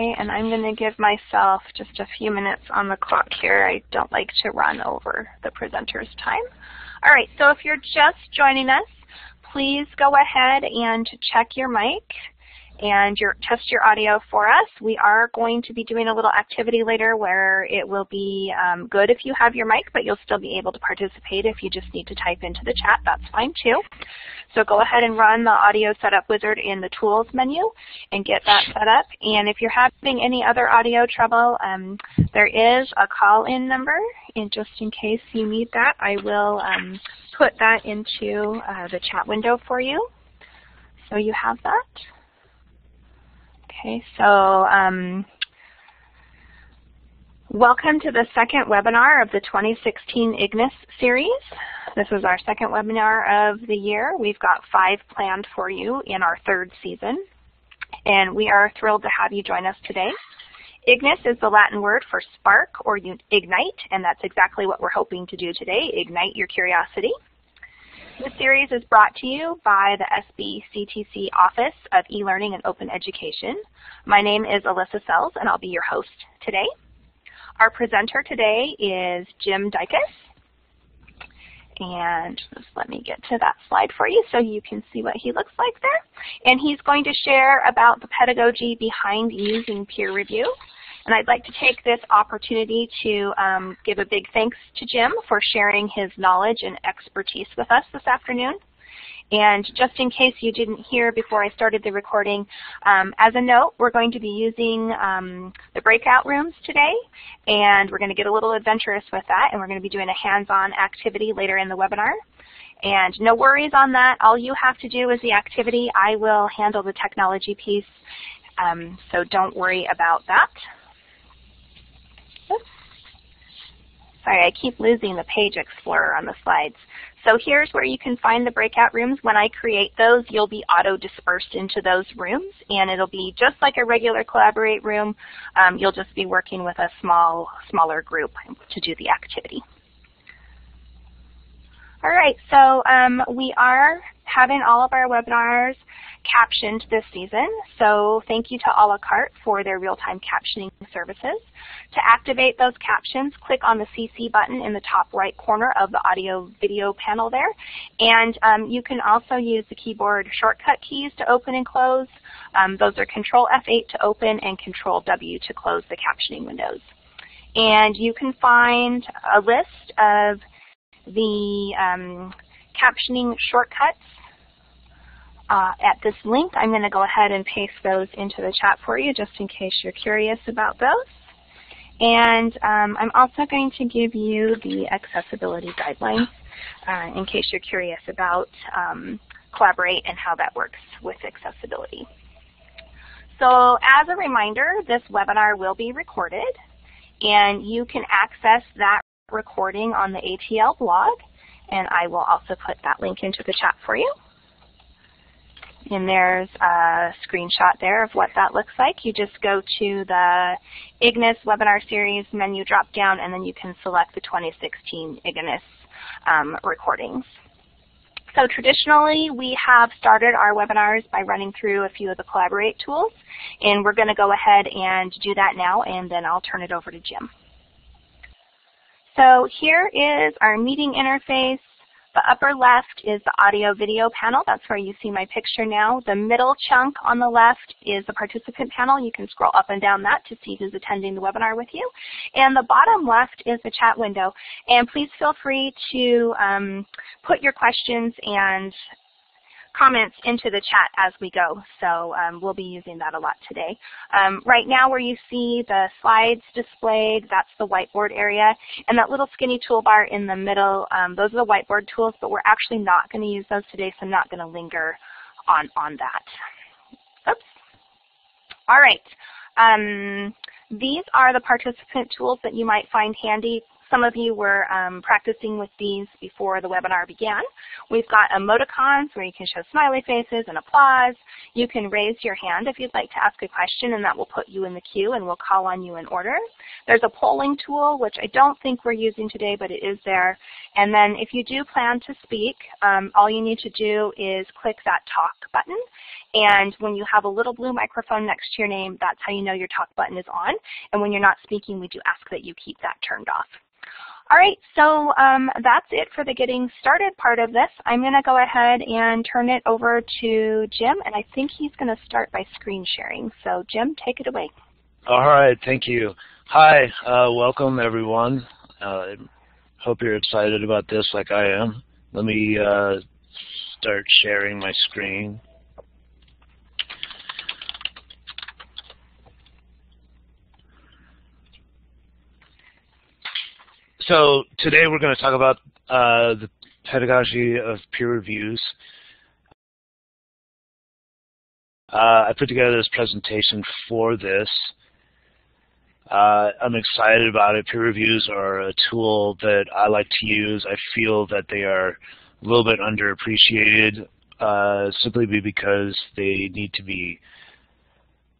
Okay, and I'm going to give myself just a few minutes on the clock here. I don't like to run over the presenter's time. All right, so if you're just joining us, please go ahead and check your mic and your, test your audio for us. We are going to be doing a little activity later where it will be um, good if you have your mic, but you'll still be able to participate if you just need to type into the chat. That's fine too. So go ahead and run the audio setup wizard in the tools menu and get that set up. And if you're having any other audio trouble, um, there is a call-in number. And just in case you need that, I will um, put that into uh, the chat window for you. So you have that. Okay, so um, welcome to the second webinar of the 2016 IGNIS series. This is our second webinar of the year. We've got five planned for you in our third season, and we are thrilled to have you join us today. Ignis is the Latin word for spark or ignite, and that's exactly what we're hoping to do today, ignite your curiosity. This series is brought to you by the SBCTC Office of E-Learning and Open Education. My name is Alissa Sells, and I'll be your host today. Our presenter today is Jim Dicus. And just let me get to that slide for you so you can see what he looks like there. And he's going to share about the pedagogy behind using peer review. And I'd like to take this opportunity to um, give a big thanks to Jim for sharing his knowledge and expertise with us this afternoon. And just in case you didn't hear before I started the recording, um, as a note, we're going to be using um, the breakout rooms today, and we're going to get a little adventurous with that, and we're going to be doing a hands-on activity later in the webinar. And no worries on that. All you have to do is the activity. I will handle the technology piece, um, so don't worry about that. Sorry, I keep losing the page explorer on the slides. So here's where you can find the breakout rooms. When I create those, you'll be auto-dispersed into those rooms, and it'll be just like a regular Collaborate room. Um, you'll just be working with a small, smaller group to do the activity. All right, so um, we are having all of our webinars captioned this season. So thank you to a la carte for their real-time captioning services. To activate those captions, click on the CC button in the top right corner of the audio video panel there. And um, you can also use the keyboard shortcut keys to open and close. Um, those are Control F8 to open and Control W to close the captioning windows. And you can find a list of the um, captioning shortcuts uh, at this link. I'm going to go ahead and paste those into the chat for you just in case you're curious about those. And um, I'm also going to give you the accessibility guidelines uh, in case you're curious about um, Collaborate and how that works with accessibility. So as a reminder, this webinar will be recorded, and you can access that recording on the ATL blog, and I will also put that link into the chat for you. And there's a screenshot there of what that looks like. You just go to the IGNIS webinar series menu drop down and then you can select the 2016 IGNIS um, recordings. So traditionally, we have started our webinars by running through a few of the Collaborate tools, and we're going to go ahead and do that now, and then I'll turn it over to Jim. So here is our meeting interface. The upper left is the audio video panel. That's where you see my picture now. The middle chunk on the left is the participant panel. You can scroll up and down that to see who's attending the webinar with you. And the bottom left is the chat window. And please feel free to um, put your questions and comments into the chat as we go. So um, we'll be using that a lot today. Um, right now where you see the slides displayed, that's the whiteboard area. And that little skinny toolbar in the middle, um, those are the whiteboard tools, but we're actually not going to use those today, so I'm not going to linger on, on that. Oops. All right. Um, these are the participant tools that you might find handy some of you were um, practicing with these before the webinar began. We've got emoticons where you can show smiley faces and applause. You can raise your hand if you'd like to ask a question and that will put you in the queue and we'll call on you in order. There's a polling tool which I don't think we're using today but it is there. And then if you do plan to speak, um, all you need to do is click that talk button and when you have a little blue microphone next to your name, that's how you know your talk button is on. And when you're not speaking, we do ask that you keep that turned off. All right, so um, that's it for the getting started part of this. I'm going to go ahead and turn it over to Jim, and I think he's going to start by screen sharing. So Jim, take it away. All right, thank you. Hi, uh, welcome everyone. Uh, hope you're excited about this like I am. Let me uh, start sharing my screen. So today we're going to talk about uh, the pedagogy of peer reviews. Uh, I put together this presentation for this. Uh, I'm excited about it. Peer reviews are a tool that I like to use. I feel that they are a little bit underappreciated uh, simply because they need to be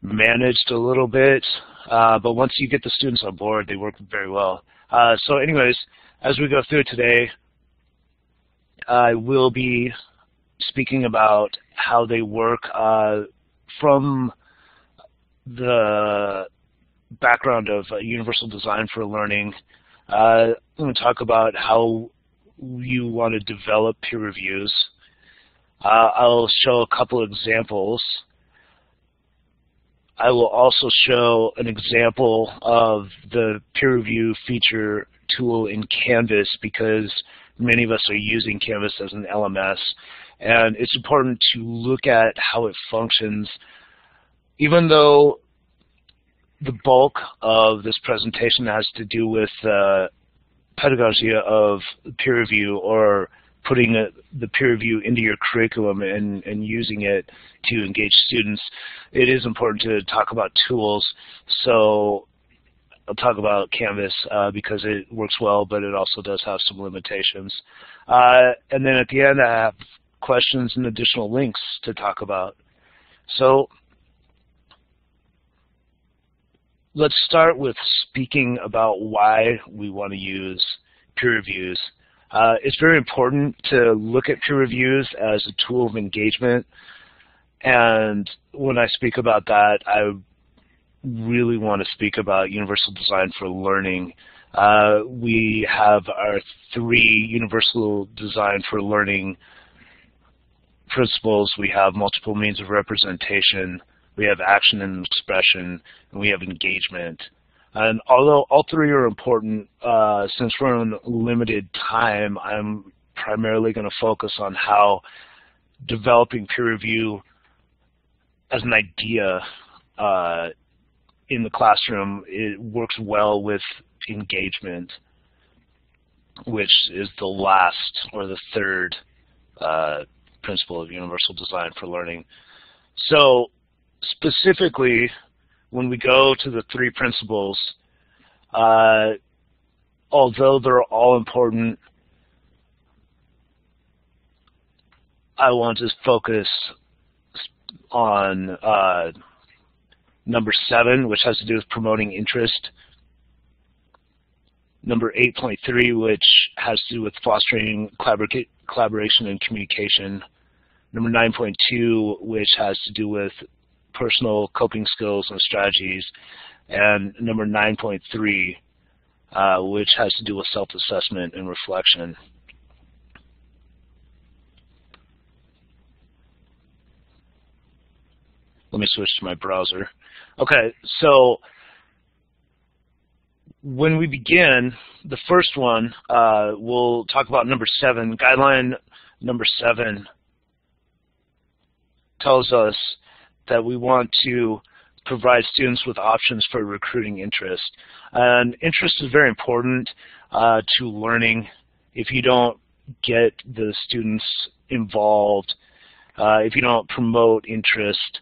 managed a little bit. Uh, but once you get the students on board, they work very well. Uh, so anyways, as we go through today, I will be speaking about how they work uh, from the background of uh, Universal Design for Learning. Uh, I'm going to talk about how you want to develop peer reviews. I'll show a couple examples I will also show an example of the peer review feature tool in Canvas because many of us are using Canvas as an LMS and it's important to look at how it functions. Even though the bulk of this presentation has to do with uh, pedagogy of peer review or putting a, the peer review into your curriculum and, and using it to engage students, it is important to talk about tools. So I'll talk about Canvas uh, because it works well, but it also does have some limitations. Uh, and then at the end, I have questions and additional links to talk about. So let's start with speaking about why we want to use peer reviews. Uh, it's very important to look at peer reviews as a tool of engagement. And when I speak about that, I really want to speak about universal design for learning. Uh, we have our three universal design for learning principles. We have multiple means of representation, we have action and expression, and we have engagement. And although all three are important, uh, since we're on limited time, I'm primarily going to focus on how developing peer review as an idea uh, in the classroom it works well with engagement, which is the last or the third uh, principle of universal design for learning. So specifically, when we go to the three principles, uh, although they're all important, I want to focus on uh, number seven, which has to do with promoting interest. Number 8.3, which has to do with fostering collaboration and communication. Number 9.2, which has to do with personal coping skills and strategies, and number 9.3, uh, which has to do with self-assessment and reflection. Let me switch to my browser. Okay, so when we begin, the first one, uh, we'll talk about number seven. Guideline number seven tells us that we want to provide students with options for recruiting interest. And interest is very important uh, to learning. If you don't get the students involved, uh, if you don't promote interest,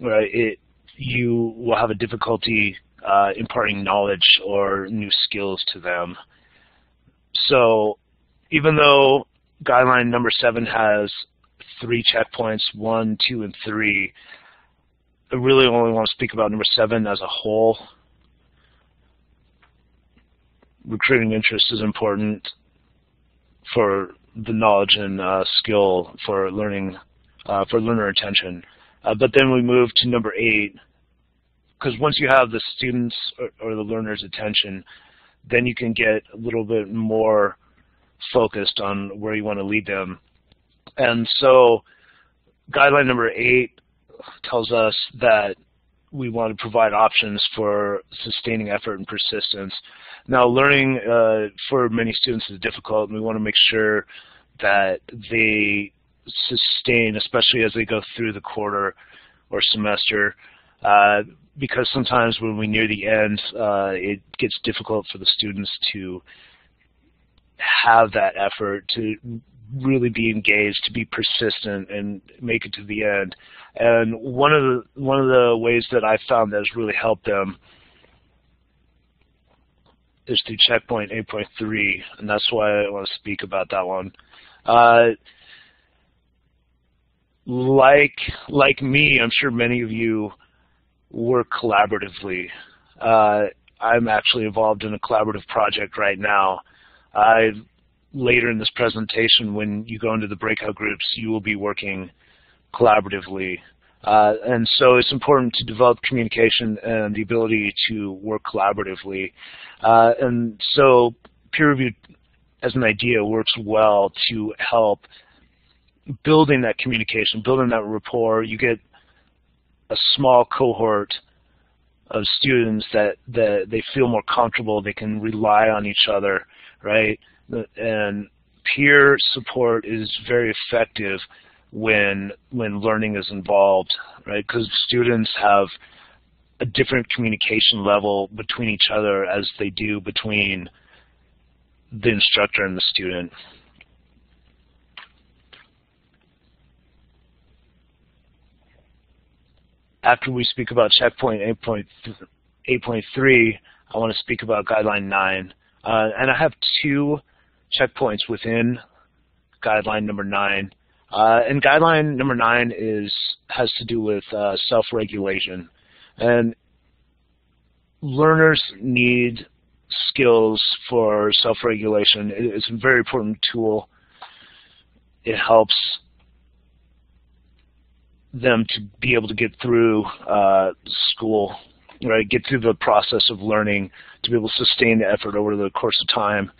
right, it, you will have a difficulty uh, imparting knowledge or new skills to them. So even though guideline number seven has three checkpoints, one, two, and three, I really only want to speak about number seven as a whole. Recruiting interest is important for the knowledge and uh, skill for learning, uh, for learner attention. Uh, but then we move to number eight, because once you have the students or, or, the learner's attention, then you can get a little bit more focused on where you want to lead them. And so guideline number eight tells us that we want to provide options for sustaining effort and persistence. Now, learning uh, for many students is difficult, and we want to make sure that they sustain, especially as they go through the quarter or semester, uh, because sometimes when we near the end, uh, it gets difficult for the students to have that effort, to really be engaged, to be persistent, and make it to the end. And one of the one of the ways that I found that has really helped them is through checkpoint 8.3, and that's why I want to speak about that one. Uh, like like me, I'm sure many of you work collaboratively. Uh, I'm actually involved in a collaborative project right now. I later in this presentation, when you go into the breakout groups, you will be working collaboratively. Uh, and so it's important to develop communication and the ability to work collaboratively. Uh, and so peer review as an idea works well to help building that communication, building that rapport. You get a small cohort of students that, that they feel more comfortable, they can rely on each other, right? and peer support is very effective when when learning is involved, right? Because students have a different communication level between each other as they do between the instructor and the student. After we speak about checkpoint 8.3, I want to speak about guideline 9. Uh, and I have two checkpoints within guideline number nine. Uh, and guideline number nine is has to do with uh, self-regulation. And learners need skills for self-regulation. It's a very important tool. It helps them to be able to get through uh, school, right? Get through the process of learning, to be able to sustain the effort over the course of time.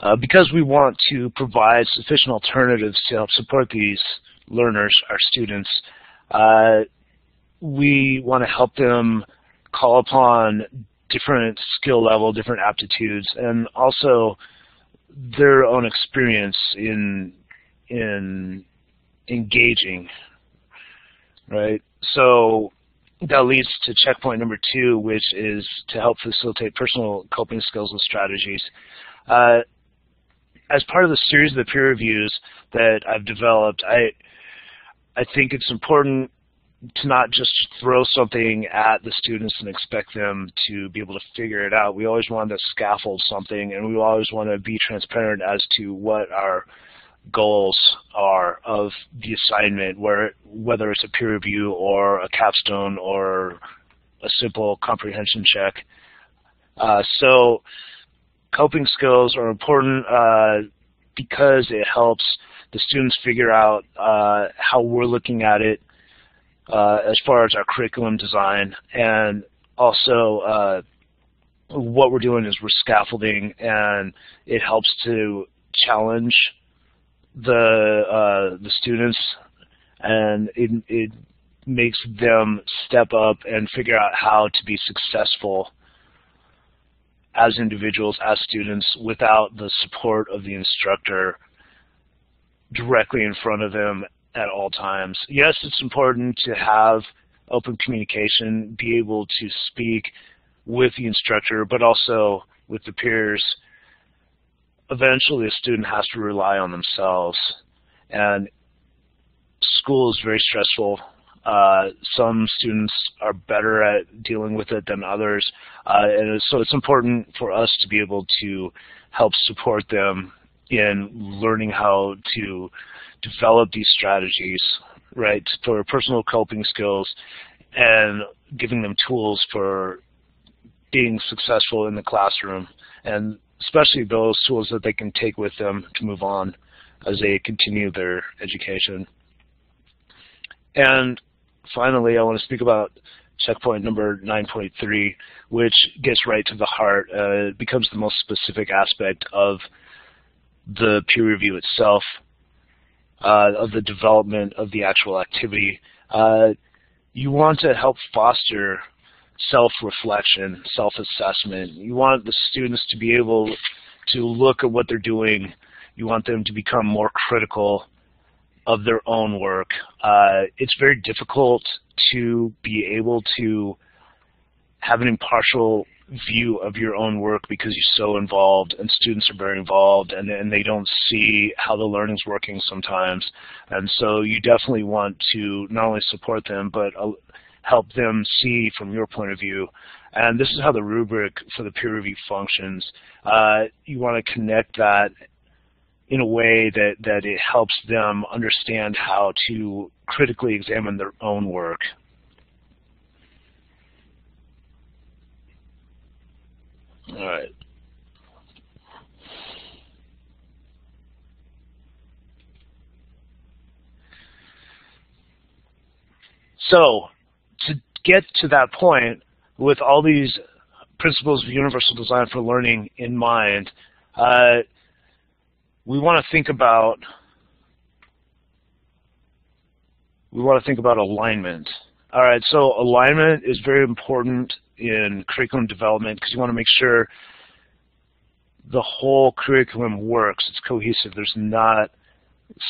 Uh, because we want to provide sufficient alternatives to help support these learners, our students, uh, we want to help them call upon different skill level, different aptitudes, and also their own experience in in engaging, right? So that leads to checkpoint number two, which is to help facilitate personal coping skills and strategies. Uh, as part of the series of the peer reviews that I've developed, I I think it's important to not just throw something at the students and expect them to be able to figure it out. We always want to scaffold something, and we always want to be transparent as to what our goals are of the assignment, where whether it's a peer review or a capstone or a simple comprehension check. Uh, so coping skills are important uh, because it helps the students figure out uh, how we're looking at it uh, as far as our curriculum design and also uh, what we're doing is we're scaffolding and it helps to challenge the uh, the students and it, it makes them step up and figure out how to be successful as individuals, as students, without the support of the instructor directly in front of them at all times. Yes, it's important to have open communication, be able to speak with the instructor, but also with the peers, eventually a student has to rely on themselves. And school is very stressful. Uh, some students are better at dealing with it than others. Uh, and so it's important for us to be able to help support them in learning how to develop these strategies, right, for personal coping skills and giving them tools for being successful in the classroom and especially those tools that they can take with them to move on as they continue their education. And finally, I want to speak about checkpoint number 9.3, which gets right to the heart. Uh, it becomes the most specific aspect of the peer review itself, uh, of the development of the actual activity. Uh, you want to help foster self-reflection, self-assessment. You want the students to be able to look at what they're doing. You want them to become more critical of their own work. Uh, it's very difficult to be able to have an impartial view of your own work because you're so involved and students are very involved and, and they don't see how the learning's working sometimes. And so you definitely want to not only support them but uh, help them see from your point of view. And this is how the rubric for the peer review functions. Uh, you want to connect that in a way that, that it helps them understand how to critically examine their own work. All right. So, to get to that point, with all these principles of universal design for learning in mind, uh, we want to think about we want to think about alignment. All right, so alignment is very important in curriculum development because you want to make sure the whole curriculum works. It's cohesive. There's not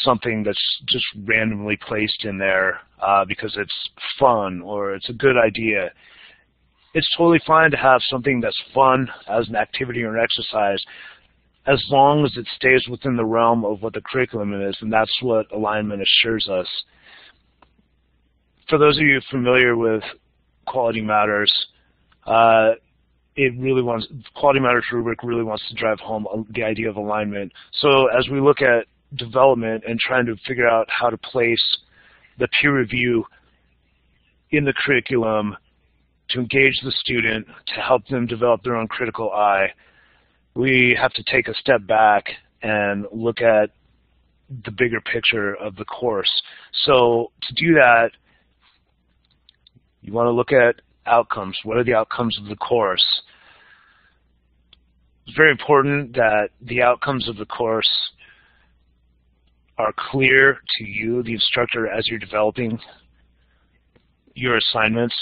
something that's just randomly placed in there uh, because it's fun or it's a good idea. It's totally fine to have something that's fun as an activity or an exercise as long as it stays within the realm of what the curriculum is, and that's what alignment assures us. For those of you familiar with Quality Matters, uh, it really wants, Quality Matters rubric really wants to drive home the idea of alignment. So as we look at development and trying to figure out how to place the peer review in the curriculum to engage the student, to help them develop their own critical eye, we have to take a step back and look at the bigger picture of the course. So to do that, you want to look at outcomes. What are the outcomes of the course? It's very important that the outcomes of the course are clear to you, the instructor, as you're developing your assignments.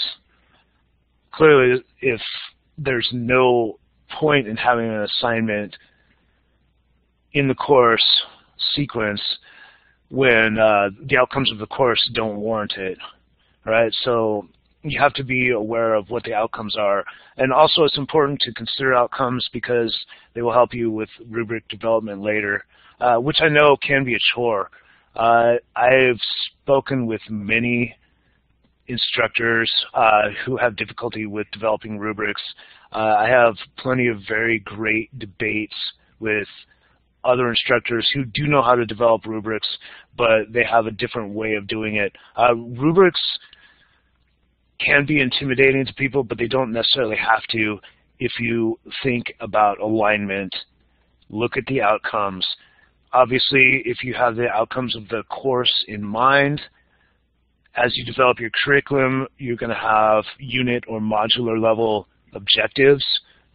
Clearly, if there's no point in having an assignment in the course sequence when uh, the outcomes of the course don't warrant it, right? So you have to be aware of what the outcomes are. And also it's important to consider outcomes because they will help you with rubric development later. Uh, which I know can be a chore. Uh, I've spoken with many instructors uh, who have difficulty with developing rubrics. Uh, I have plenty of very great debates with other instructors who do know how to develop rubrics, but they have a different way of doing it. Uh, rubrics can be intimidating to people, but they don't necessarily have to if you think about alignment, look at the outcomes, Obviously, if you have the outcomes of the course in mind, as you develop your curriculum, you're going to have unit or modular level objectives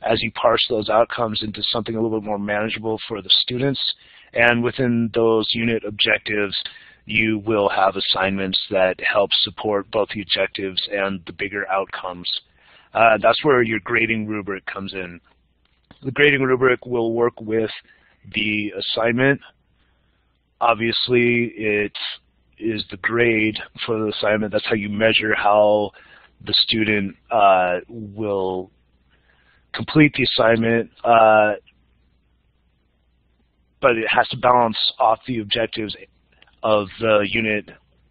as you parse those outcomes into something a little bit more manageable for the students. And within those unit objectives, you will have assignments that help support both the objectives and the bigger outcomes. Uh, that's where your grading rubric comes in. The grading rubric will work with the assignment. Obviously, it is the grade for the assignment. That's how you measure how the student uh, will complete the assignment, uh, but it has to balance off the objectives of the unit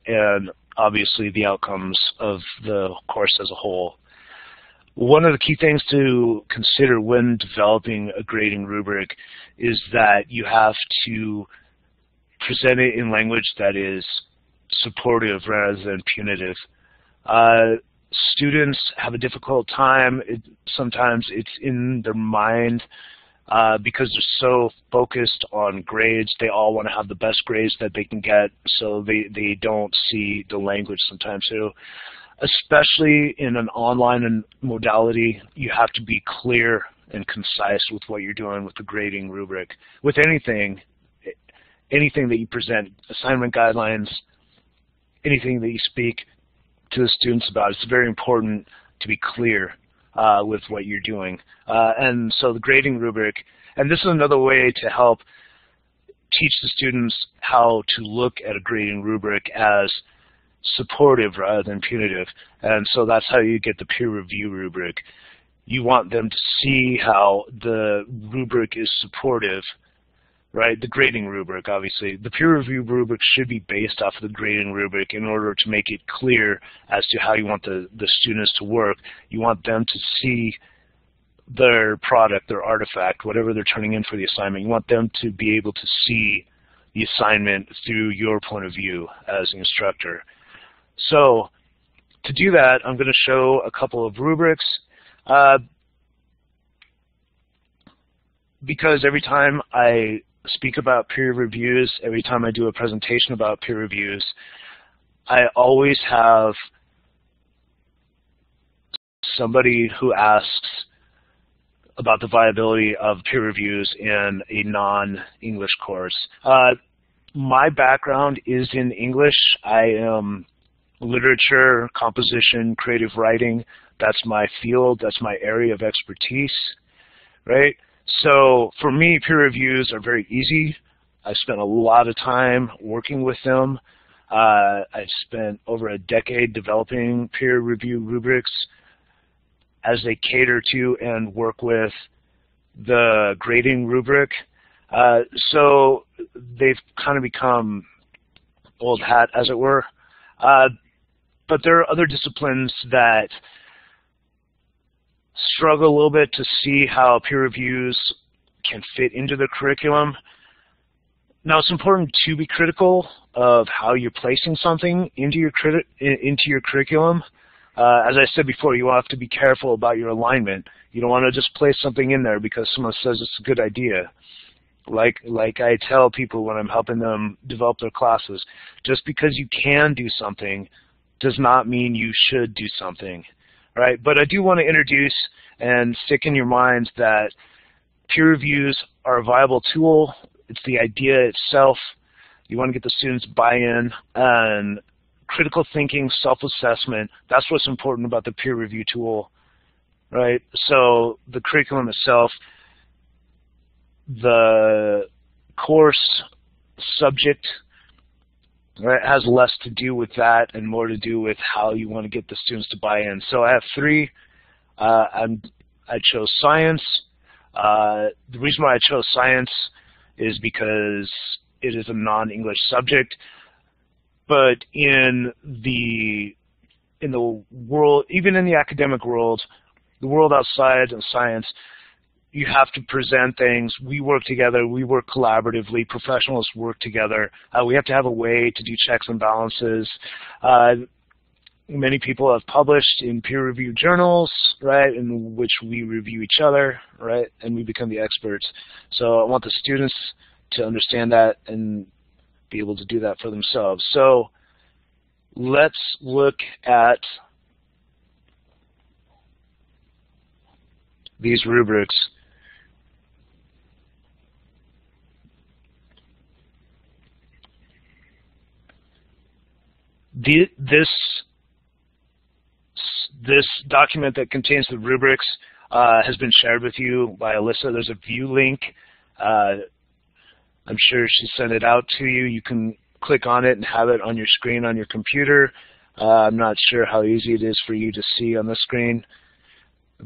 and obviously the outcomes of the course as a whole. One of the key things to consider when developing a grading rubric is that you have to present it in language that is supportive rather than punitive. Uh, students have a difficult time. It, sometimes it's in their mind uh, because they're so focused on grades. They all want to have the best grades that they can get, so they, they don't see the language sometimes. So especially in an online modality, you have to be clear and concise with what you're doing with the grading rubric. With anything, anything that you present, assignment guidelines, anything that you speak to the students about, it's very important to be clear uh, with what you're doing. Uh, and so the grading rubric, and this is another way to help teach the students how to look at a grading rubric as supportive rather than punitive. And so that's how you get the peer review rubric. You want them to see how the rubric is supportive, right? The grading rubric, obviously. The peer review rubric should be based off of the grading rubric in order to make it clear as to how you want the, the students to work. You want them to see their product, their artifact, whatever they're turning in for the assignment. You want them to be able to see the assignment through your point of view as an instructor. So to do that, I'm going to show a couple of rubrics. Uh, because every time I speak about peer reviews, every time I do a presentation about peer reviews, I always have somebody who asks about the viability of peer reviews in a non-English course. Uh, my background is in English. I am literature, composition, creative writing. That's my field. That's my area of expertise, right? So for me, peer reviews are very easy. I spent a lot of time working with them. Uh, I've spent over a decade developing peer review rubrics as they cater to and work with the grading rubric. Uh, so they've kind of become old hat, as it were. Uh, but there are other disciplines that struggle a little bit to see how peer reviews can fit into the curriculum. Now, it's important to be critical of how you're placing something into your into your curriculum. Uh, as I said before, you have to be careful about your alignment. You don't want to just place something in there because someone says it's a good idea. Like like I tell people when I'm helping them develop their classes, just because you can do something does not mean you should do something, right? But I do want to introduce and stick in your minds that peer reviews are a viable tool. It's the idea itself. You want to get the students buy-in and critical thinking, self-assessment. That's what's important about the peer review tool, right? So the curriculum itself, the course subject it has less to do with that and more to do with how you want to get the students to buy in. So I have three. Uh, I chose science. Uh, the reason why I chose science is because it is a non-English subject. But in the in the world, even in the academic world, the world outside of science, you have to present things. We work together. We work collaboratively. Professionals work together. Uh, we have to have a way to do checks and balances. Uh, many people have published in peer-reviewed journals, right, in which we review each other, right, and we become the experts. So I want the students to understand that and be able to do that for themselves. So let's look at these rubrics the, this this document that contains the rubrics uh, has been shared with you by Alissa. There's a view link. Uh, I'm sure she sent it out to you. You can click on it and have it on your screen on your computer. Uh, I'm not sure how easy it is for you to see on the screen,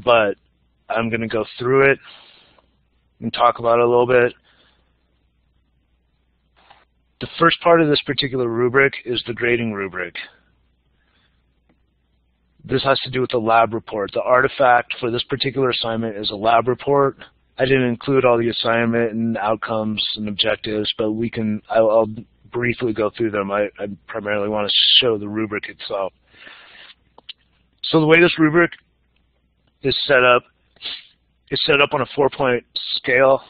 but I'm going to go through it and talk about it a little bit. The first part of this particular rubric is the grading rubric. This has to do with the lab report. The artifact for this particular assignment is a lab report. I didn't include all the assignment and outcomes and objectives, but we can, I'll, I'll briefly go through them. I, I primarily want to show the rubric itself. So the way this rubric is set up, is set up on a four-point scale.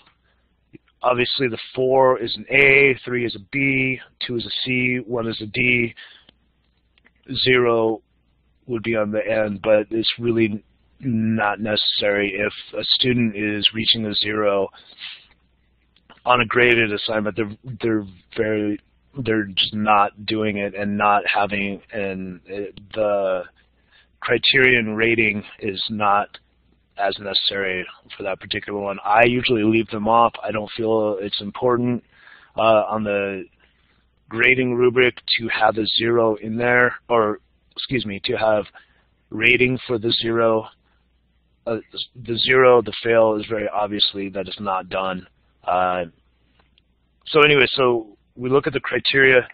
Obviously, the four is an A, three is a B, two is a C, one is a D, zero would be on the end, but it's really not necessary if a student is reaching a zero on a graded assignment. They're they're very they're just not doing it and not having and the criterion rating is not as necessary for that particular one. I usually leave them off. I don't feel it's important uh, on the grading rubric to have a zero in there, or excuse me, to have rating for the zero. Uh, the zero, the fail is very obviously that is not done. Uh, so anyway, so we look at the criteria.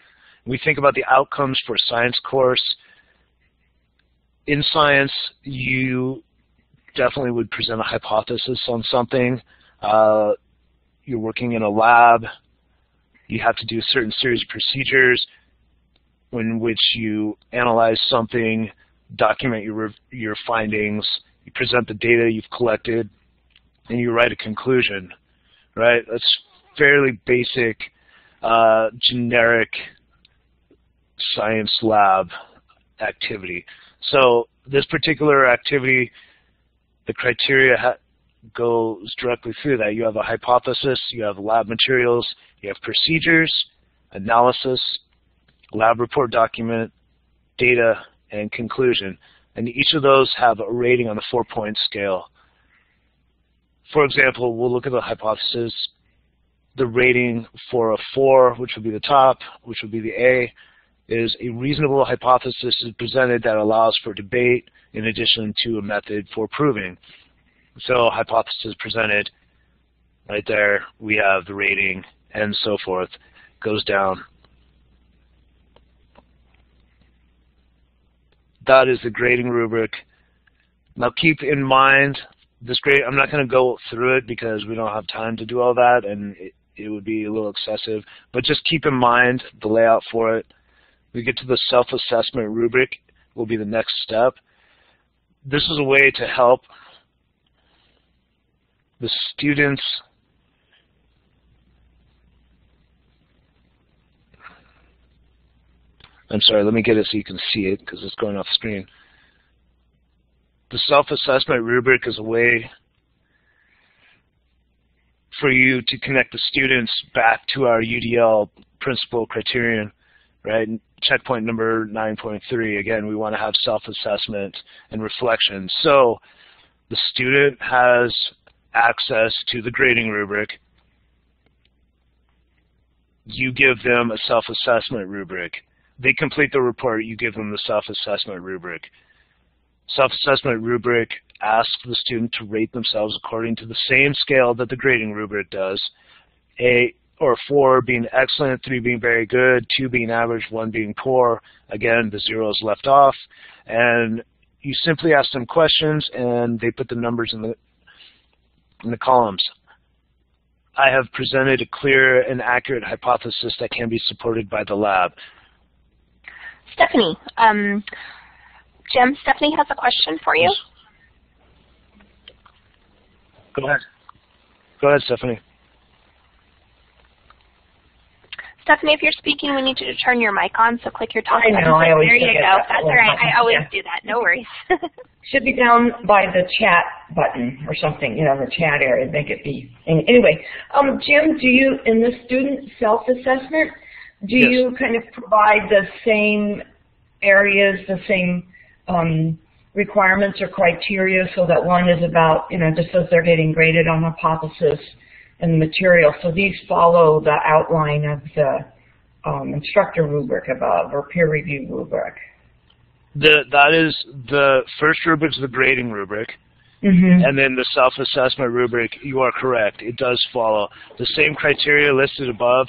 We think about the outcomes for a science course. In science, you definitely would present a hypothesis on something. Uh, you're working in a lab. You have to do a certain series of procedures in which you analyze something, document your your findings, you present the data you've collected, and you write a conclusion. Right? That's fairly basic, uh, generic science lab activity. So this particular activity, the criteria goes directly through that. You have a hypothesis, you have lab materials, you have procedures, analysis, lab report document, data, and conclusion. And each of those have a rating on the four-point scale. For example, we'll look at the hypothesis. The rating for a 4, which would be the top, which would be the A, is a reasonable hypothesis is presented that allows for debate in addition to a method for proving. So hypothesis presented, right there, we have the rating and so forth, goes down that is the grading rubric. Now keep in mind this grade, I'm not going to go through it because we don't have time to do all that and it, it would be a little excessive, but just keep in mind the layout for it. We get to the self-assessment rubric will be the next step. This is a way to help the students I'm sorry, let me get it so you can see it because it's going off screen. The self-assessment rubric is a way for you to connect the students back to our UDL principal criterion, right? Checkpoint number 9.3, again, we want to have self-assessment and reflection. So the student has access to the grading rubric. You give them a self-assessment rubric. They complete the report, you give them the self-assessment rubric. Self-assessment rubric asks the student to rate themselves according to the same scale that the grading rubric does. A or four being excellent, three being very good, two being average, one being poor. Again, the zero is left off. And you simply ask them questions and they put the numbers in the in the columns. I have presented a clear and accurate hypothesis that can be supported by the lab. Stephanie, um, Jim, Stephanie has a question for you. Go ahead. Go ahead, Stephanie. Stephanie, if you're speaking, we need you to turn your mic on, so click your talk I know, I always There you go. that That's all right. little. I button. always Yeah. do that. No worries. Should be down by the chat button or something, you know, the chat area, make it be. Anyway, um, Jim, do you, in the student self-assessment, do Yes. you kind of provide the same areas, the same um, requirements or criteria so that one is about, you know, just as they're getting graded on hypothesis and the material. So these follow the outline of the um, instructor rubric above or peer review rubric. The, that is the first rubric is the grading rubric. Mhm. And then the self-assessment rubric, you are correct. It does follow the same criteria listed above.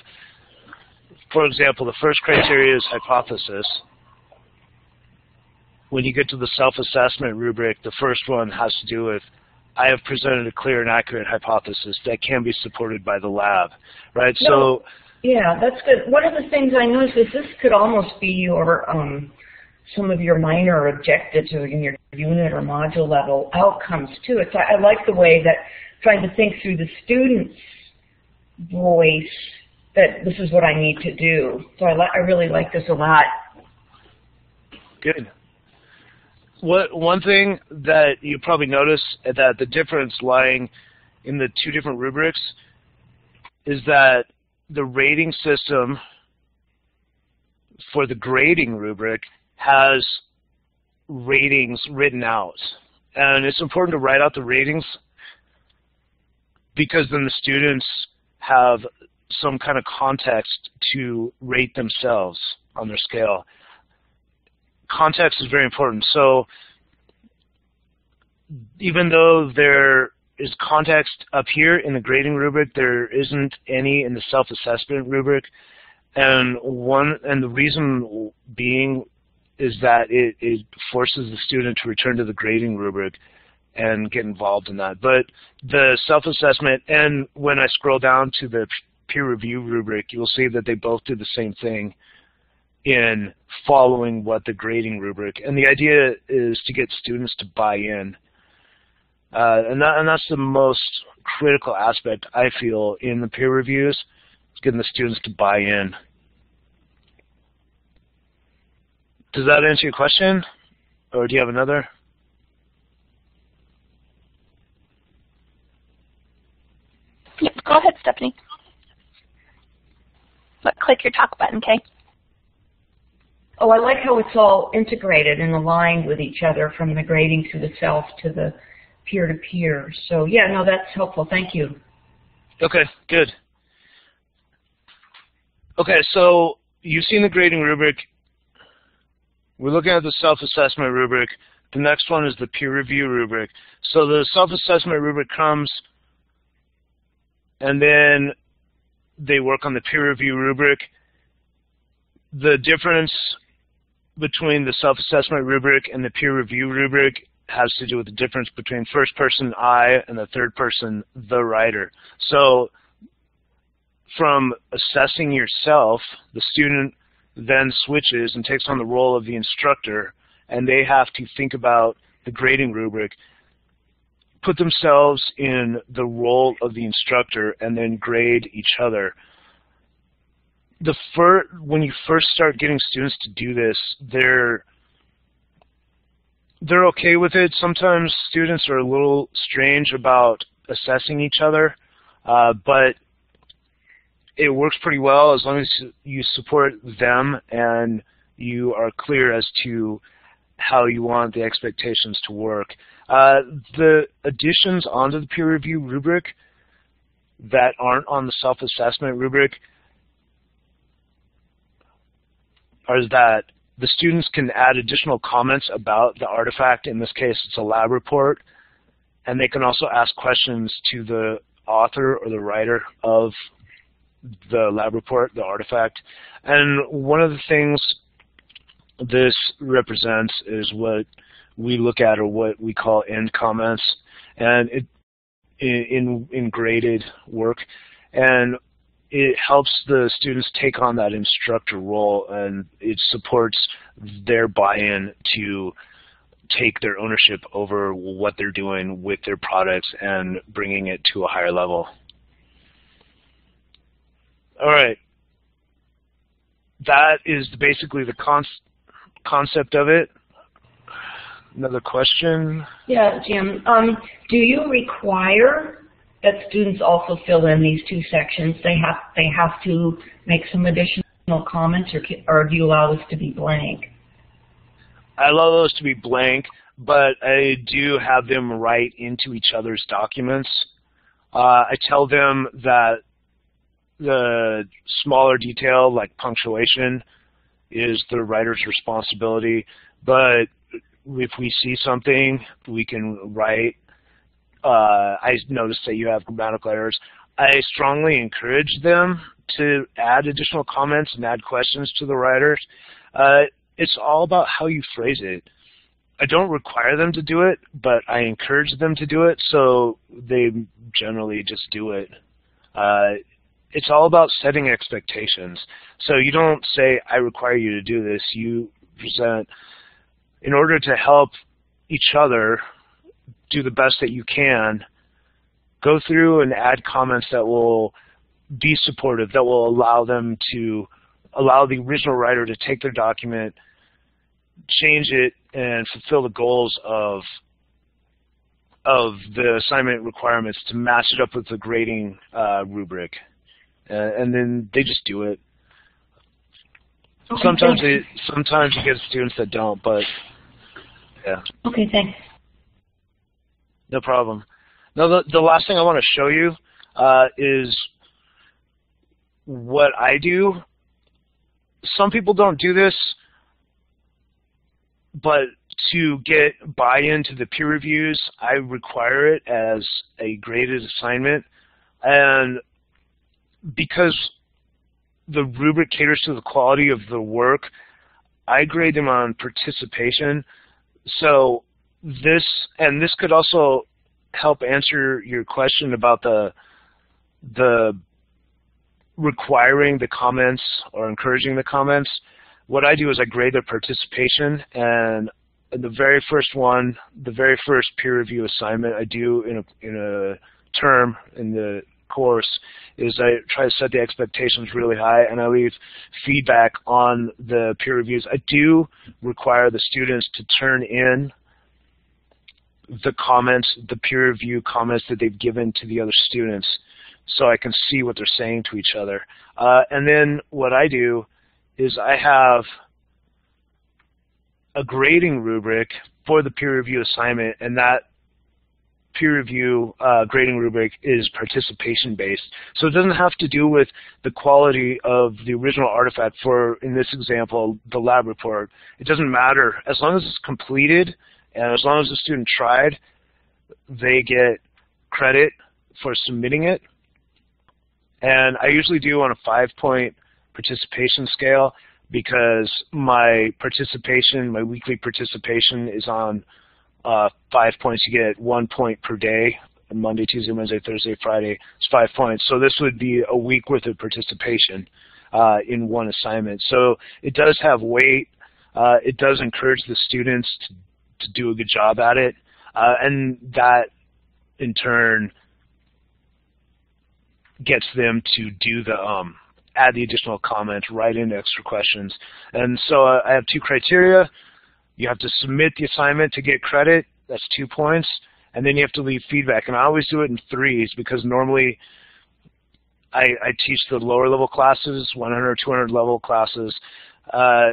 For example, the first criteria is hypothesis. When you get to the self-assessment rubric, the first one has to do with, I have presented a clear and accurate hypothesis that can be supported by the lab, right? No. So, Yeah, that's good. One of the things I noticed is this could almost be your um, some of your minor objectives or in your unit or module level outcomes too. It's I, I like the way that trying to think through the student's voice that this is what I need to do. So I I really like this a lot. Good. What one thing that you probably notice that the difference lying in the two different rubrics is that the rating system for the grading rubric has ratings written out. And it's important to write out the ratings because then the students have some kind of context to rate themselves on their scale context is very important. So even though there is context up here in the grading rubric, there isn't any in the self-assessment rubric. And one and the reason being is that it, it forces the student to return to the grading rubric and get involved in that. But the self-assessment and when I scroll down to the peer review rubric, you'll see that they both do the same thing in following what the grading rubric. And the idea is to get students to buy in. Uh, and, that, and that's the most critical aspect, I feel, in the peer reviews, is getting the students to buy in. Does that answer your question? Or do you have another? Yep, go ahead, Stephanie. But click your talk button, Kay. Oh, I like how it's all integrated and aligned with each other from the grading to the self to the peer-to-peer. So yeah, no, that's helpful. Thank you. Okay, good. Okay, so you've seen the grading rubric. We're looking at the self-assessment rubric. The next one is the peer review rubric. So the self-assessment rubric comes, and then they work on the peer review rubric. The difference between the self-assessment rubric and the peer review rubric has to do with the difference between first person I and the third person the writer. So from assessing yourself, the student then switches and takes on the role of the instructor and they have to think about the grading rubric, put themselves in the role of the instructor and then grade each other the fir when you first start getting students to do this, they're they're okay with it. Sometimes students are a little strange about assessing each other, uh, but it works pretty well as long as you support them and you are clear as to how you want the expectations to work. Uh, the additions onto the peer review rubric that aren't on the self-assessment rubric is that the students can add additional comments about the artifact. In this case, it's a lab report. And they can also ask questions to the author or the writer of the lab report, the artifact. And one of the things this represents is what we look at or what we call end comments and it in in graded work. And it helps the students take on that instructor role and it supports their buy-in to take their ownership over what they're doing with their products and bringing it to a higher level. All right. That is basically the con concept of it. Another question? Yeah, Jim. Um, do you require that students also fill in these two sections? They have they have to make some additional comments, or or do you allow this to be blank? I allow those to be blank, but I do have them write into each other's documents. Uh, I tell them that the smaller detail, like punctuation, is the writer's responsibility, but if we see something, we can write uh, I noticed that you have grammatical errors, I strongly encourage them to add additional comments and add questions to the writers. Uh, it's all about how you phrase it. I don't require them to do it, but I encourage them to do it, so they generally just do it. Uh, it's all about setting expectations. So you don't say, I require you to do this. You present, in order to help each other do the best that you can, go through and add comments that will be supportive, that will allow them to allow the original writer to take their document, change it, and fulfill the goals of of the assignment requirements to match it up with the grading uh, rubric. Uh, and then they just do it. Okay, sometimes thanks. they sometimes you get students that don't, but yeah, Okay, thanks. No problem. Now the the last thing I want to show you uh, is what I do. Some people don't do this, but to get buy-in to the peer reviews, I require it as a graded assignment, and because the rubric caters to the quality of the work, I grade them on participation. So this, and this could also help answer your question about the the requiring the comments or encouraging the comments. What I do is I grade their participation, and the very first one, the very first peer review assignment I do in a in a term in the course is I try to set the expectations really high and I leave feedback on the peer reviews. I do require the students to turn in the comments, the peer review comments that they've given to the other students so I can see what they're saying to each other. Uh, and then what I do is I have a grading rubric for the peer review assignment and that peer review uh, grading rubric is participation based. So it doesn't have to do with the quality of the original artifact for, in this example, the lab report. It doesn't matter. As long as it's completed and as long as the student tried, they get credit for submitting it. And I usually do on a five-point participation scale because my participation, my weekly participation is on uh, five points. You get one point per day, Monday, Tuesday, Wednesday, Thursday, Friday. It's five points. So this would be a week worth of participation uh, in one assignment. So it does have weight. Uh, it does encourage the students to, to do a good job at it. Uh, and that, in turn, gets them to do the um, add the additional comment, write in extra questions. And so uh, I have two criteria. You have to submit the assignment to get credit. That's two points. And then you have to leave feedback. And I always do it in threes because normally I, I teach the lower level classes, 100, 200 level classes. Uh,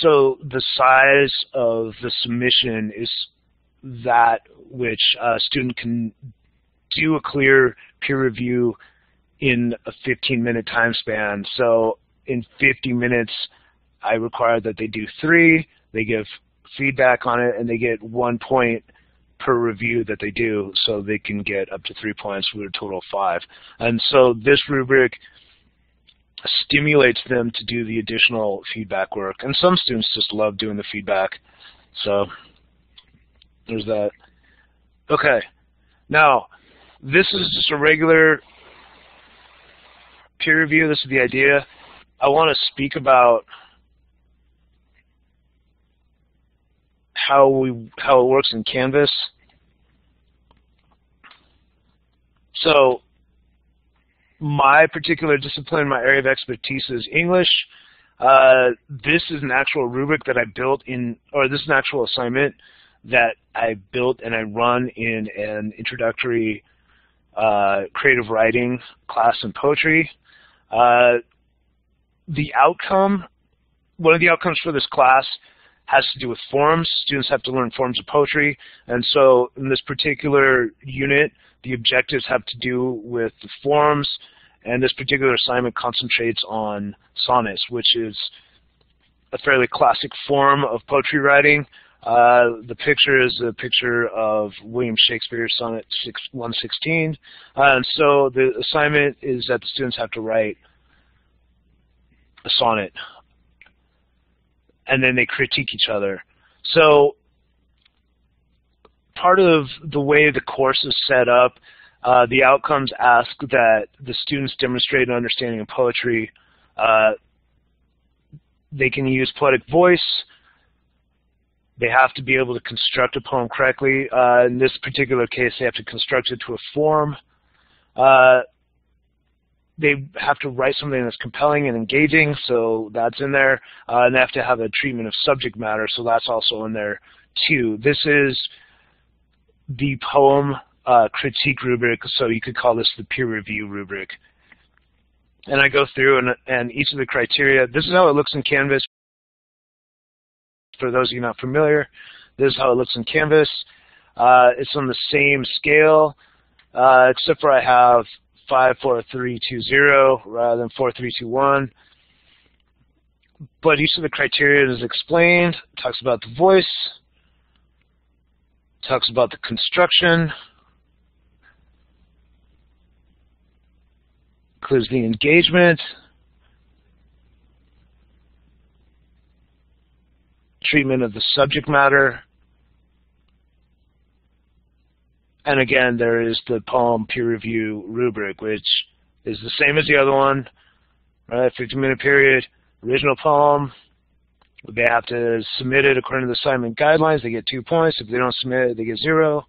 so the size of the submission is that which a student can do a clear peer review in a 15 minute time span. So in 50 minutes, I require that they do three, they give feedback on it, and they get one point per review that they do, so they can get up to three points with a total of five. And so this rubric stimulates them to do the additional feedback work. And some students just love doing the feedback. So there's that. Okay. Now, this is just a regular peer review. This is the idea. I want to speak about how we how it works in Canvas. So my particular discipline, my area of expertise is English. Uh, this is an actual rubric that I built in, or this is an actual assignment that I built and I run in an introductory uh, creative writing class in poetry. Uh, the outcome, one of the outcomes for this class has to do with forms. Students have to learn forms of poetry. And so in this particular unit, the objectives have to do with the forms. And this particular assignment concentrates on sonnets, which is a fairly classic form of poetry writing. Uh, the picture is a picture of William Shakespeare's Sonnet 116. Uh, and so the assignment is that the students have to write a sonnet. And then they critique each other. So part of the way the course is set up, uh, the outcomes ask that the students demonstrate an understanding of poetry. Uh, they can use poetic voice, they have to be able to construct a poem correctly. Uh, in this particular case, they have to construct it to a form. They have to write something that's compelling and engaging, so that's in there. Uh, and they have to have a treatment of subject matter, so that's also in there too. This is the poem uh, critique rubric, so you could call this the peer review rubric. And I go through and, and each of the criteria, this is how it looks in Canvas for those of you not familiar, this is how it looks in Canvas. Uh, it's on the same scale, uh, except for I have 54320 rather than 4321. But each of the criteria is explained, talks about the voice, talks about the construction, includes the engagement, treatment of the subject matter. And again, there is the poem peer review rubric, which is the same as the other one, right? 15 minute period, original poem. They have to submit it according to the assignment guidelines. They get two points. If they don't submit it, they get zero.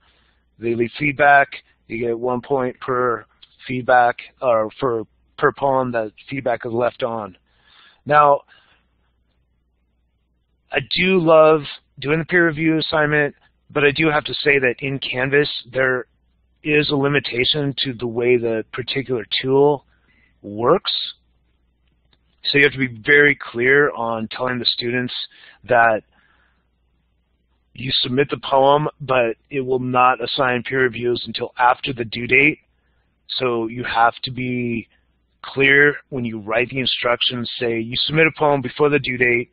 They leave feedback. You get one point per feedback or for per poem that feedback is left on. Now, I do love doing the peer review assignment, but I do have to say that in Canvas, there is a limitation to the way the particular tool works. So you have to be very clear on telling the students that you submit the poem, but it will not assign peer reviews until after the due date. So you have to be clear when you write the instructions, say you submit a poem before the due date,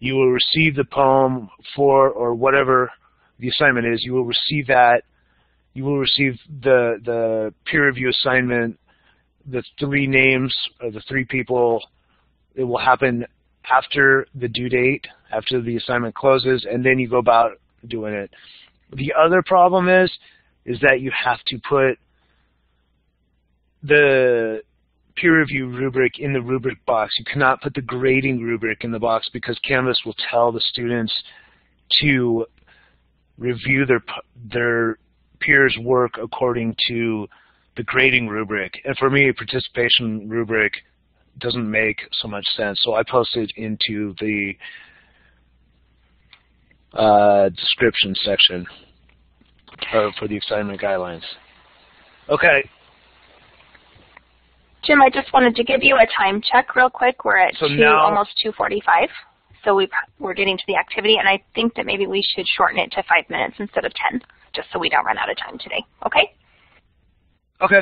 you will receive the poem for, or whatever the assignment is, you will receive that, you will receive the, the peer review assignment, the three names of the three people, it will happen after the due date, after the assignment closes, and then you go about doing it. The other problem is, is that you have to put the peer review rubric in the rubric box. You cannot put the grading rubric in the box because Canvas will tell the students to review their their peers' work according to the grading rubric. And for me, a participation rubric doesn't make so much sense. So I post it into the uh, description section uh, for the assignment guidelines. Okay, Jim, I just wanted to give you a time check real quick. We're at so two, now, almost 2.45, so we are getting to the activity, and I think that maybe we should shorten it to five minutes instead of 10, just so we don't run out of time today. Okay? Okay.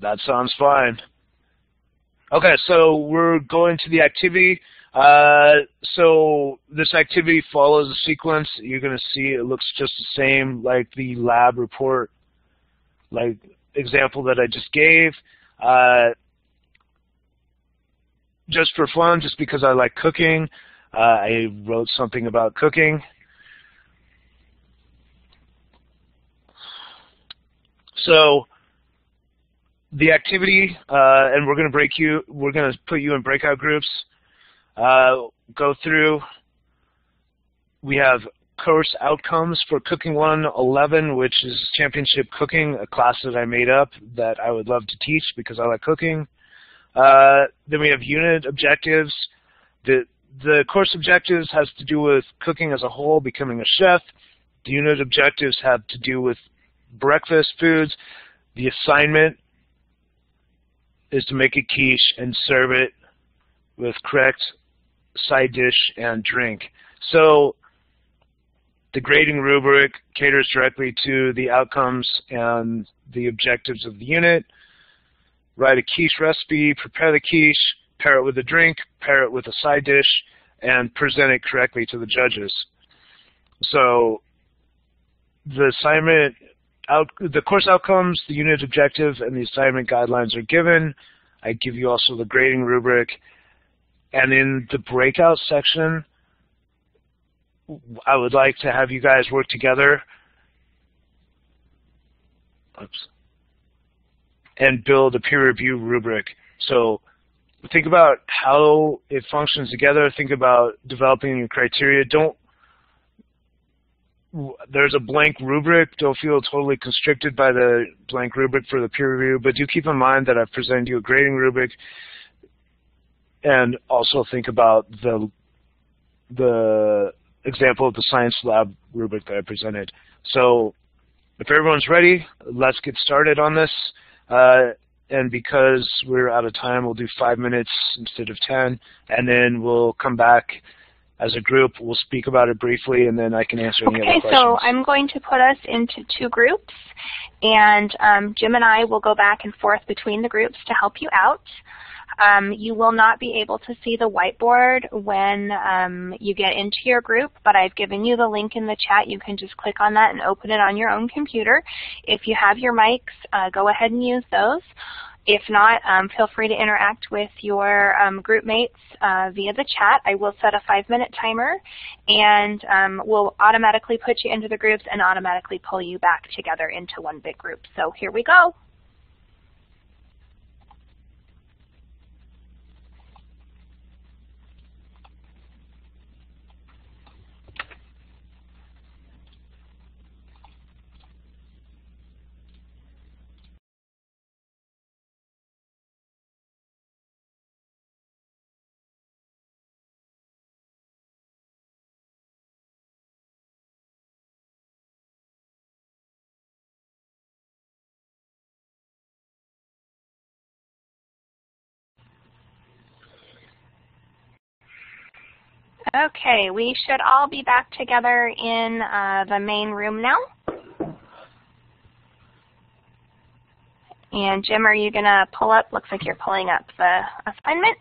That sounds fine. Okay, so we're going to the activity. Uh, so this activity follows a sequence. You're going to see it looks just the same like the lab report, like example that I just gave. Uh, just for fun, just because I like cooking, uh, I wrote something about cooking. So the activity, uh, and we're going to break you, we're going to put you in breakout groups. Uh, go through. We have course outcomes for Cooking 111, which is championship cooking, a class that I made up that I would love to teach because I like cooking. Uh, then we have unit objectives. The, the course objectives has to do with cooking as a whole, becoming a chef. The unit objectives have to do with breakfast foods. The assignment is to make a quiche and serve it with correct side dish and drink. So the grading rubric caters directly to the outcomes and the objectives of the unit. Write a quiche recipe, prepare the quiche, pair it with a drink, pair it with a side dish, and present it correctly to the judges. So the assignment, out, the course outcomes, the unit objective, and the assignment guidelines are given. I give you also the grading rubric. And in the breakout section, I would like to have you guys work together oops, and build a peer review rubric. So think about how it functions together. Think about developing your criteria. Don't there's a blank rubric. Don't feel totally constricted by the blank rubric for the peer review, but do keep in mind that I've presented you a grading rubric and also think about the the example of the science lab rubric that I presented. So if everyone's ready, let's get started on this. Uh, and because we're out of time, we'll do five minutes instead of 10, and then we'll come back as a group. We'll speak about it briefly, and then I can answer any okay, other questions. so I'm going to put us into two groups, and um, Jim and I will go back and forth between the groups to help you out. Um, you will not be able to see the whiteboard when um, you get into your group, but I've given you the link in the chat. You can just click on that and open it on your own computer. If you have your mics, uh, go ahead and use those. If not, um, feel free to interact with your um, group mates uh, via the chat. I will set a five-minute timer, and um, we'll automatically put you into the groups and automatically pull you back together into one big group. So here we go. Okay, we should all be back together in uh, the main room now. And Jim, are you going to pull up? Looks like you're pulling up the assignment.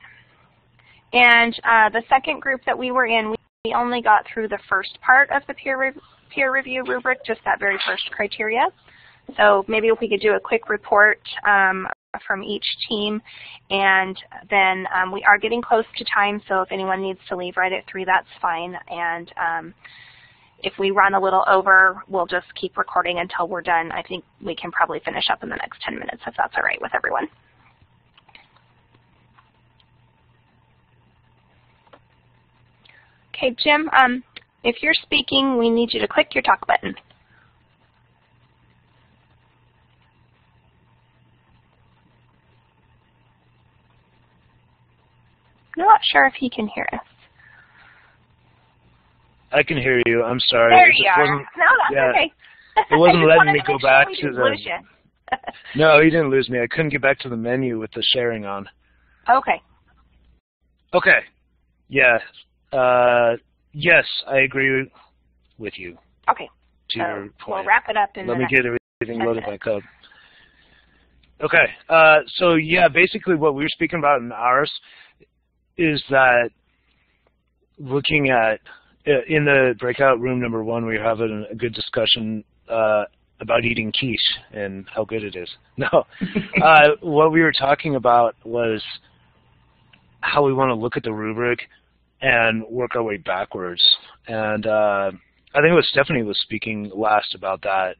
And uh, the second group that we were in, we only got through the first part of the peer, re peer review rubric, just that very first criteria. So maybe if we could do a quick report um, from each team. And then um, we are getting close to time, so if anyone needs to leave right at 3, that's fine. And um, if we run a little over, we'll just keep recording until we're done. I think we can probably finish up in the next 10 minutes if that's all right with everyone. Okay, Jim, um, if you're speaking, we need you to click your talk button. I'm not sure if he can hear us. I can hear you. I'm sorry. There it you are. No, that's yeah, okay. It wasn't letting me go sure back to the- you. No, he didn't lose me. I couldn't get back to the menu with the sharing on. okay. Okay. Yeah. Uh, yes, I agree with you Okay. to So your we'll wrap it up in Let me get everything loaded back up. Okay. Uh, so yeah, basically what we were speaking about in ours is that looking at uh, in the breakout room number one, we were having a good discussion uh, about eating quiche and how good it is. No, uh, what we were talking about was how we want to look at the rubric and work our way backwards. And uh, I think it was Stephanie was speaking last about that.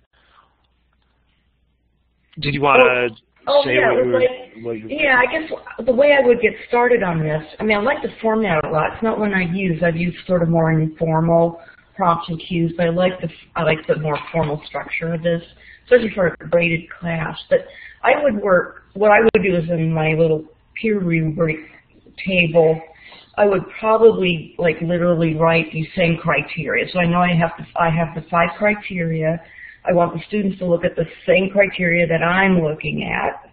Did you want to Oh, yeah, it was were, like, you yeah, I guess the way I would get started on this, I mean, I like the format a lot. It's not one I use. I've used sort of more informal prompts and cues, but I like the I like the more formal structure of this, especially for a graded class. But I would work. What I would do is in my little peer rubric table, I would probably like literally write these same criteria. So I know I have the, I have the five criteria. I want the students to look at the same criteria that I'm looking at.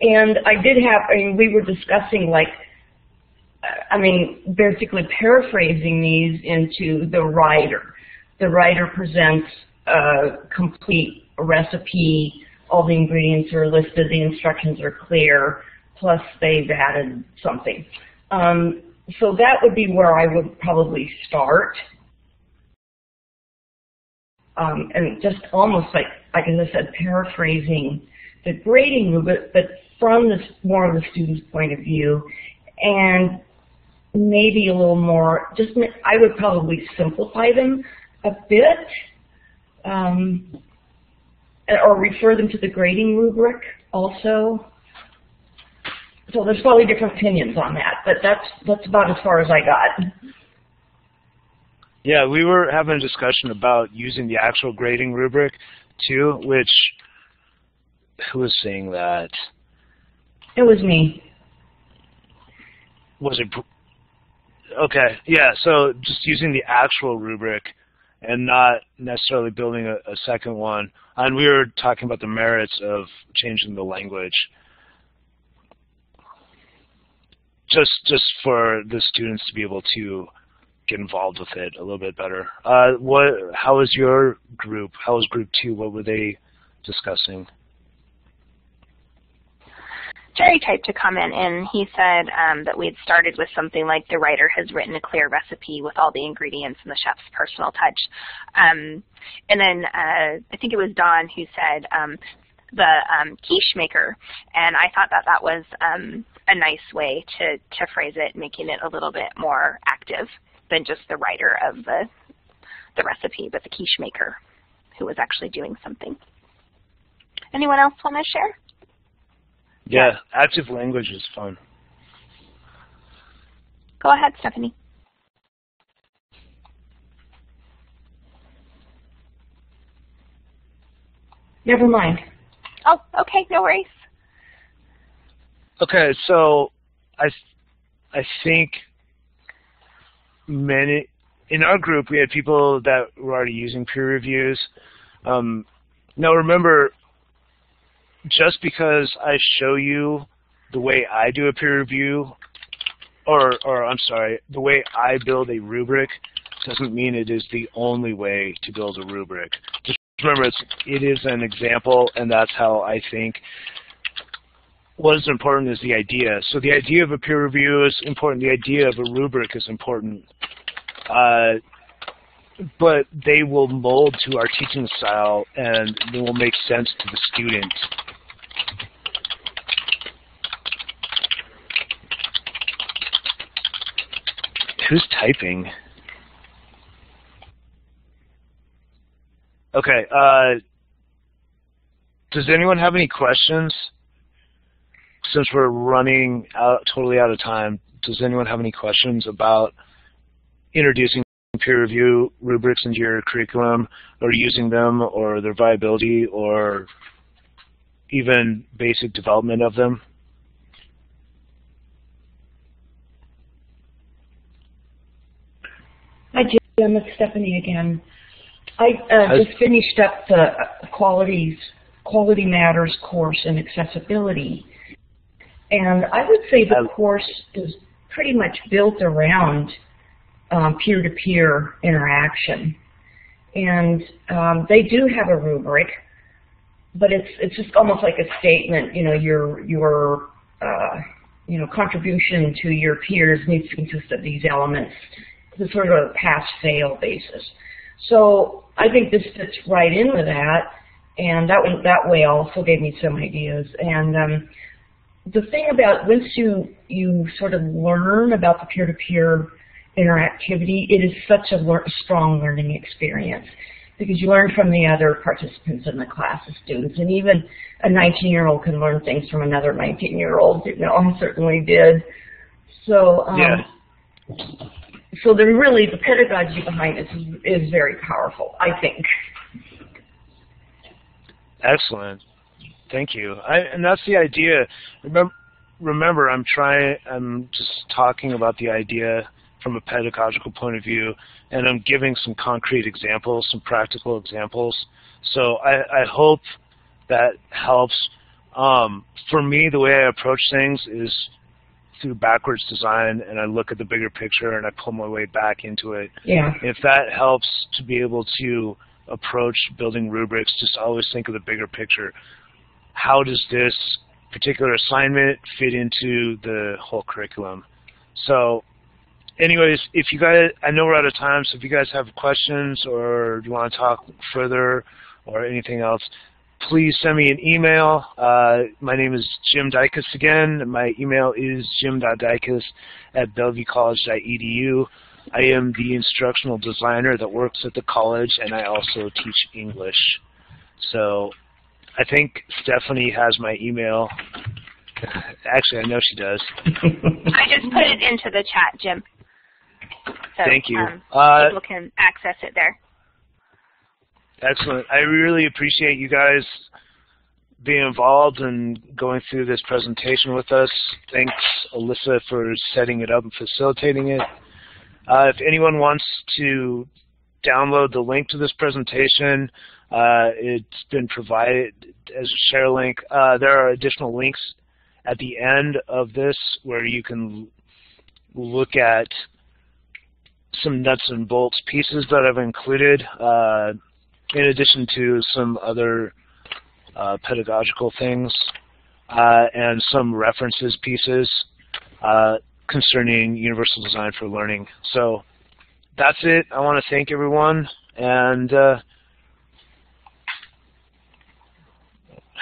And I did have, I mean, we were discussing like, I mean, basically paraphrasing these into the writer. The writer presents a complete recipe, all the ingredients are listed, the instructions are clear, plus they've added something. Um, so that would be where I would probably start. Um, and just almost like, like as I said, paraphrasing the grading movement, but from this more of the student's point of view, and maybe a little more. Just I would probably simplify them a bit, um, or refer them to the grading rubric also. So there's probably different opinions on that, but that's that's about as far as I got. Yeah, we were having a discussion about using the actual grading rubric too, which who was saying that? It was me. Was it? Okay, yeah. So just using the actual rubric and not necessarily building a, a second one. And we were talking about the merits of changing the language. Just just for the students to be able to get involved with it a little bit better. Uh, what? How was your group? How was group two? What were they discussing? Jerry typed a comment in. He said um, that we had started with something like the writer has written a clear recipe with all the ingredients and the chef's personal touch. Um, and then uh, I think it was Don who said um, the um, quiche maker, and I thought that that was um, a nice way to, to phrase it, making it a little bit more active than just the writer of the, the recipe, but the quiche maker who was actually doing something. Anyone else want to share? Yeah, active language is fun. Go ahead, Stephanie. Never mind. Oh, okay, no worries. Okay, so I I think many in our group we had people that were already using peer reviews. Um, now remember, just because I show you the way I do a peer review, or, or I'm sorry, the way I build a rubric doesn't mean it is the only way to build a rubric. Just remember, it's, it is an example, and that's how I think what is important is the idea. So the idea of a peer review is important. The idea of a rubric is important. Uh, but they will mold to our teaching style, and they will make sense to the student. Who's typing? Okay, uh, does anyone have any questions? Since we're running out, totally out of time, does anyone have any questions about introducing peer review rubrics into your curriculum or using them or their viability or even basic development of them? Hi, Jim. It's Stephanie again. I uh, just finished up the qualities, Quality Matters course in accessibility. And I would say the course is pretty much built around um, peer-to-peer um, -peer interaction. And um, they do have a rubric, but it's it's just almost like a statement. You know, your your uh, you know contribution to your peers needs to consist of these elements. It's sort of a pass-fail basis. So I think this fits right in with that, and that that way also gave me some ideas. And um, the thing about once you you sort of learn about the peer-to-peer -peer interactivity, it is such a le strong learning experience because you learn from the other participants in the class, the students, and even a 19-year-old can learn things from another 19-year-old. You know, I certainly did. So, um, yeah. so the really the pedagogy behind this is, is very powerful, I think. Excellent. Thank you. I, and that's the idea. Remember, remember, I'm trying. I'm just talking about the idea from a pedagogical point of view, and I'm giving some concrete examples, some practical examples. So I, I hope that helps. Um, for me, the way I approach things is through backwards design, and I look at the bigger picture and I pull my way back into it. Yeah. If that helps to be able to approach building rubrics, just always think of the bigger picture. How does this particular assignment fit into the whole curriculum? So anyways, if you guys, I know we're out of time, so if you guys have questions or you want to talk further or anything else, please send me an email. Uh, my name is Jim Dicus again. My email is jim.dicus at bellevuecollege.edu. I am the instructional designer that works at the college, and I also teach English. So I think Stephanie has my email. Actually, I know she does. I just put it into the chat, Jim. So, Thank you. Um, Uh, people can access it there. Excellent. I really appreciate you guys being involved and going through this presentation with us. Thanks, Alissa, for setting it up and facilitating it. Uh, if anyone wants to download the link to this presentation, uh, it's been provided as a share link. Uh, there are additional links at the end of this where you can look at some nuts and bolts pieces that I've included. Uh, in addition to some other uh, pedagogical things uh, and some references pieces uh, concerning universal design for learning. So that's it. I want to thank everyone and uh,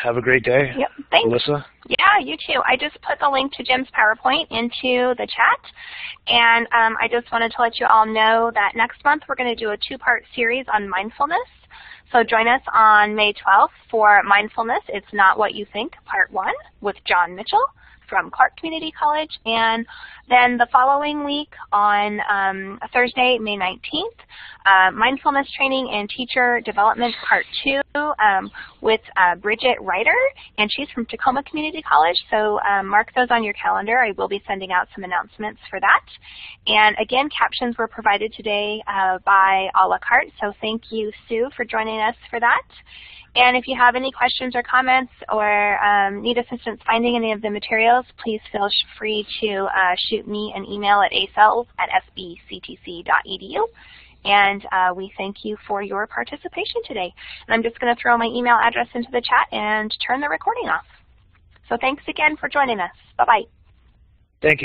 have a great day. Yep. Thanks. Alissa? Yeah, you too. I just put the link to Jim's PowerPoint into the chat. And um, I just wanted to let you all know that next month we're going to do a two-part series on mindfulness. So join us on May 12th for Mindfulness, It's Not What You Think, Part 1 with John Mitchell from Clark Community College. And then the following week on um, Thursday, May 19th, uh, Mindfulness Training and Teacher Development Part 2 um, with uh, Bridget Ryder, and she's from Tacoma Community College. So um, mark those on your calendar. I will be sending out some announcements for that. And again, captions were provided today uh, by a la carte, so thank you, Sue, for joining us for that. And if you have any questions or comments or um, need assistance finding any of the materials, please feel free to uh, shoot me an email at asells at sbctc.edu. And uh, we thank you for your participation today. And I'm just going to throw my email address into the chat and turn the recording off. So thanks again for joining us. Bye-bye. Thank you.